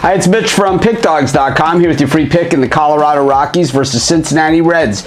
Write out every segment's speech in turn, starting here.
Hi, it's Mitch from PickDawgz.com here with your free pick in the Colorado Rockies versus Cincinnati Reds.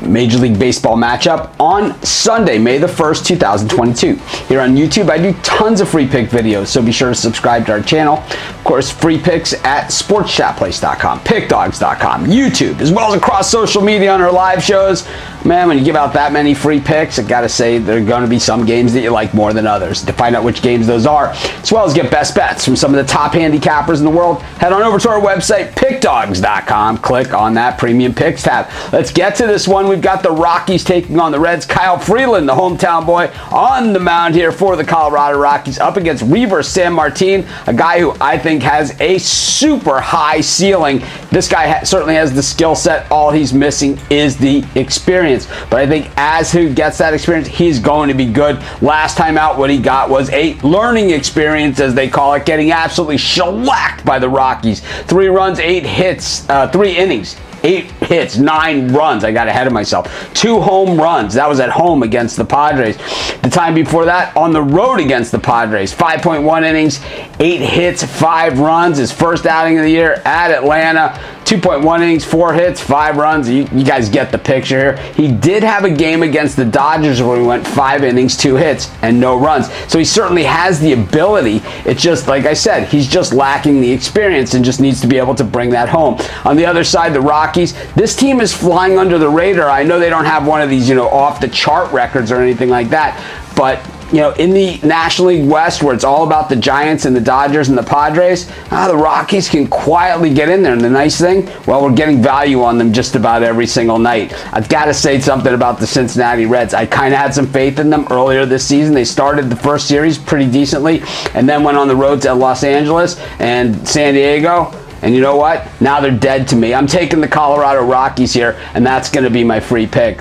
Major League Baseball matchup on Sunday, May the 1st, 2022. Here on YouTube, I do tons of free pick videos, so be sure to subscribe to our channel. Of course, free picks at sportschatplace.com, pickdawgz.com, YouTube, as well as across social media on our live shows. Man, when you give out that many free picks, I gotta say there are gonna be some games that you like more than others. To find out which games those are, as well as get best bets from some of the top handicappers in the world, head on over to our website, pickdawgz.com. Click on that premium picks tab. Let's get to this one. We've got the Rockies taking on the Reds. Kyle Freeland, the hometown boy, on the mound here for the Colorado Rockies, up against Reiver Sanmartin, a guy who I think has a super high ceiling. This guy ha- certainly has the skill set. All he's missing is the experience experience. But I think as he gets that experience, he's going to be good. Last time out, what he got was a learning experience, as they call it, getting absolutely shellacked by the Rockies. Three runs, eight hits, uh, three innings eight hits, nine runs. I got ahead of myself. Two home runs. That was at home against the Padres. The time before that, on the road against the Padres. 5.1 innings, eight hits, five runs. His first outing of the year at Atlanta. 2.1 innings, four hits, five runs. You, you, guys get the picture here. He did have a game against the Dodgers where he went five innings, two hits, and no runs. So he certainly has the ability. It's just, like I said, he's just lacking the experience and just needs to be able to bring that home. On the other side, the Rockies, this team is flying under the radar. I know they don't have one of these, you know, off the chart records or anything like that, but you know, in the National League West, where it's all about the Giants and the Dodgers and the Padres, ah, the Rockies can quietly get in there. And the nice thing, well, we're getting value on them just about every single night. I've got to say something about the Cincinnati Reds. I kind of had some faith in them earlier this season. They started the first series pretty decently and then went on the road to Los Angeles and San Diego. And you know what? Now they're dead to me. I'm taking the Colorado Rockies here, and that's going to be my free pick.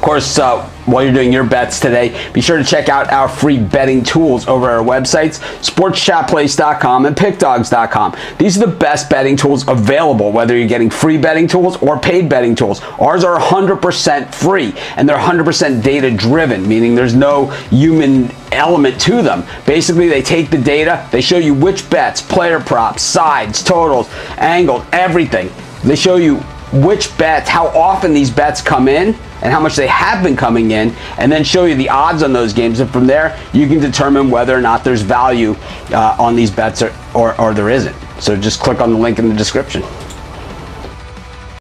Of course, uh, while you're doing your bets today, be sure to check out our free betting tools over our websites, sportschatplace.com and pickdawgz.com. These are the best betting tools available, whether you're getting free betting tools or paid betting tools. Ours are 100% free and they're 100% data driven, meaning there's no human element to them. Basically, they take the data, they show you which bets, player props, sides, totals, angles, everything. They show you which bets, how often these bets come in, and how much they have been coming in, and then show you the odds on those games. And from there, you can determine whether or not there's value uh, on these bets or, or, or there isn't. So just click on the link in the description.